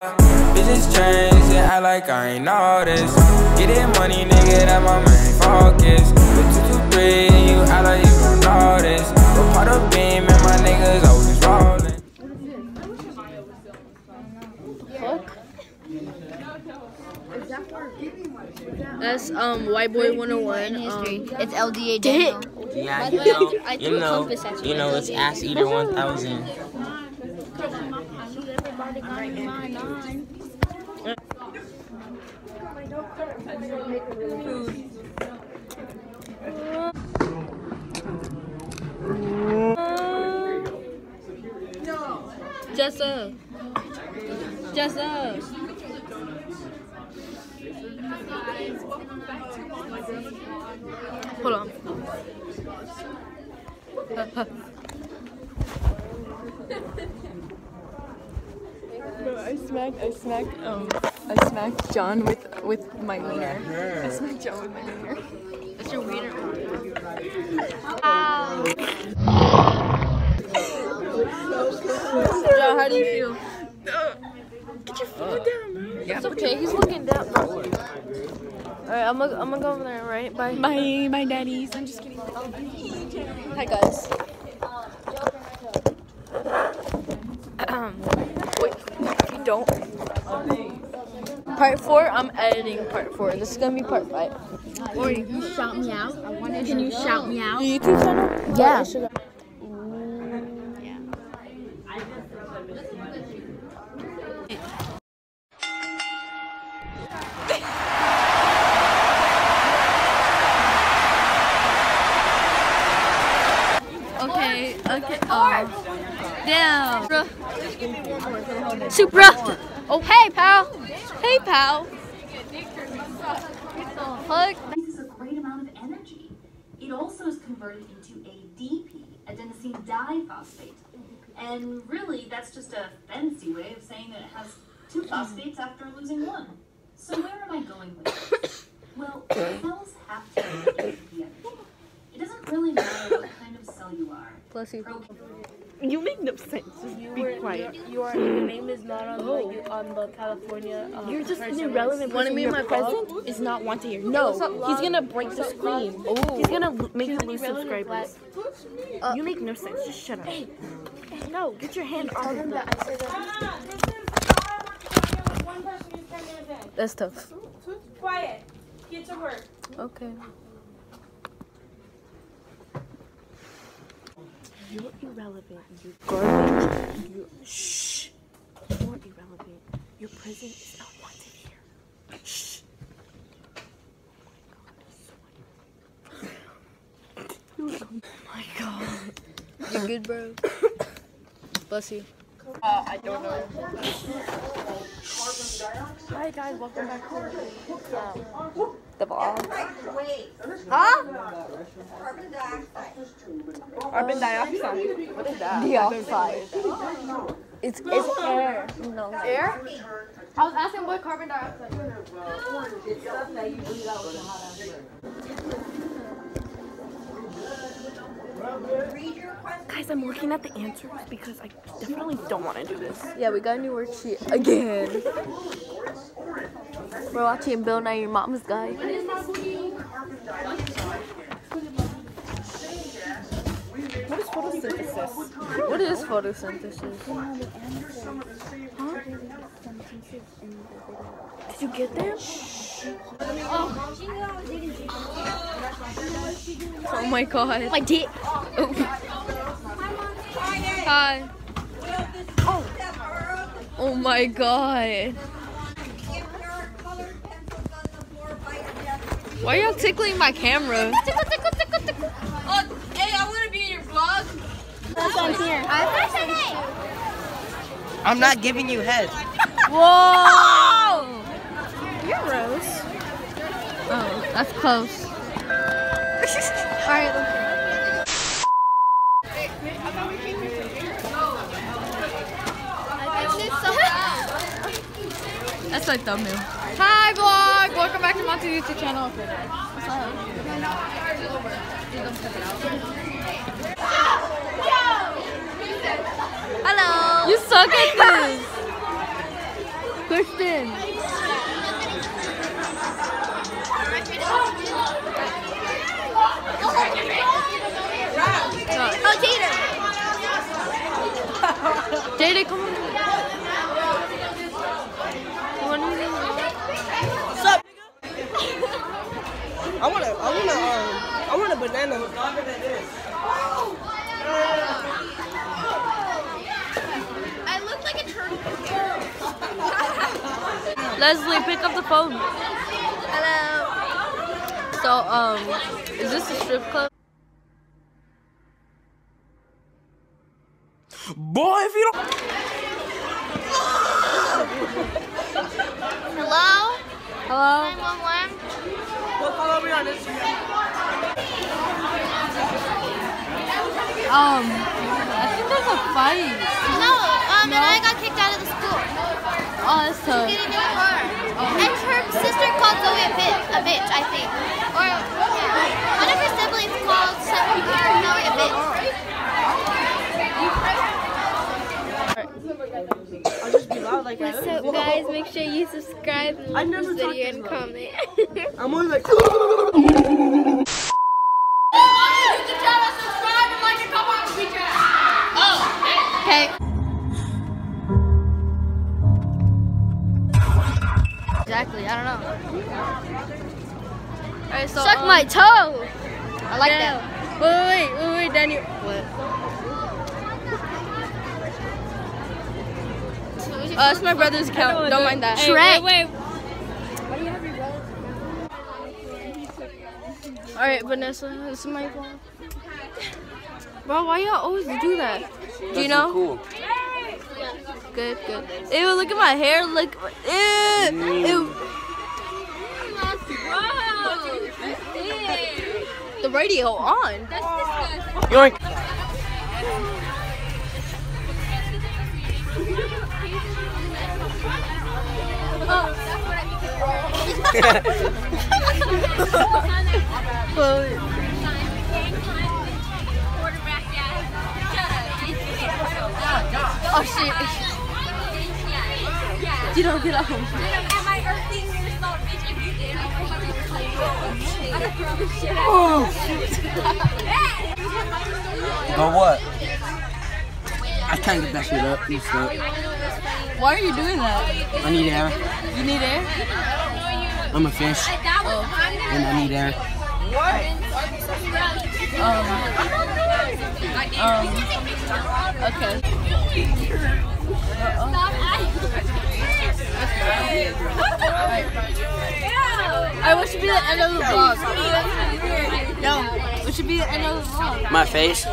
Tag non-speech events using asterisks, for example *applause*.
Bitches change, they act like I ain't noticed. Get it money, nigga, that my main focus. With 223, and you act like you don't notice. But part of beam, and my niggas always rolling. That's um White Boy 101. history. Um, it's LDA Dick. Daniel. Yeah, you know, I you threw a know, compass at you. you know, it's Ass Eater 1000. Jessa. Jessa. Hold on. *laughs* Bro, I smacked, I smacked, um, I smacked John with with my wiener. I smacked John with my wiener. That's your wiener. Wow. John, how do you feel? Get your phone down, bro. It's okay. He's looking down. Alright, I'm gonna I'm gonna go over there. Right. Bye. My my daddies. I'm just kidding. Hi guys. Um, wait, you don't. Part four, I'm editing part four. This is gonna be part five. Or you can shout me out. Can you shout me out? Your YouTube channel? Yeah. Okay, okay. Um, damn. Supra. Oh, hey, pal. Hey, pal. Fuck. releases a great amount of energy. It also is converted into ADP, adenosine diphosphate. And really, that's just a fancy way of saying that it has two phosphates after losing one. So where am I going with this? Well, *coughs* cells have to have ADP. It doesn't really matter what kind of cell you are. Bless you. Pro- You make no sense. Just be quiet. Your, your name is not on the on the California. Um, You're just an person irrelevant Wanna person. be Your my present is not want to hear. No, he's gonna break the screen. He's gonna make you lose subscribers. you make no sense. Just shut up. No, get your hand off of that. That's tough. Quiet. Get to work. Okay. You're irrelevant. You're garbage. You're shh. You're irrelevant. Your present is not wanted here. Shh. Oh my god. *laughs* You good, bro? Bless you. Uh, I don't know. Hi guys, welcome back to um, the vlog. Huh? Carbon dioxide. What is that? Dioxide. It's it's air. No. Air? I was asking what carbon dioxide. Guys, I'm looking at the answers because I definitely don't want to do this. Yeah, we got a new worksheet again. We're watching Bill Nye Your Mama's Guy. Photosynthesis? Photosynthesis? Did you get there? Oh my god. My dick. Oh. Hi. Oh my god. Why are y'all tickling my camera? Oh, hey, I want to be in your vlog. I'm not giving you head. *laughs* Whoa! You're gross. Oh, that's close. Alright, That's my thumbnail. Hi vlog! Welcome back to Monty's YouTube channel. Hello! You suck at this! Christian. Oh. Jada, on. Come on. What's up, nigga? I want a, I want a, um, I want a banana. I look like a turtle. Leslie, pick up the phone. Hello. So, um, is this a strip club? Boy, if you don't. Hello? Hello? 911? Well, follow me on Instagram. Um, I think there's a fight. No, um, and I got kicked out of the school. Oh, that's tough. Get a new car. And her sister called Zoe a bitch, a bitch, I think. Or, yeah. One of her siblings called some- Zoe a bitch. I'll just be loud like What's I up, guys? Make sure you subscribe and *laughs* like this video and comment. I'm only like. Okay. I don't know. Alright, so Suck um, my toe. I like yeah. that. Wait, wait, wait, wait, Daniel. What? Uh, it's my brother's account. Don't mind that. Shrek. wait, All right, Vanessa, this is my phone. Bro, why y'all always do that? Do you know? Cool. Good, good. Ew, look at my hair. Look. Ew. Ew. The radio on. Yoink. *laughs* Oh shit. *laughs* You don't get up, get up. Go what? I can't get that shit up. You suck. Why are you doing that? I need air. You need air? I'm a fish. And I need air. Um. Um. Okay. *laughs* I wish should be the end of the vlog. Yo, what should be the end of the vlog? My face.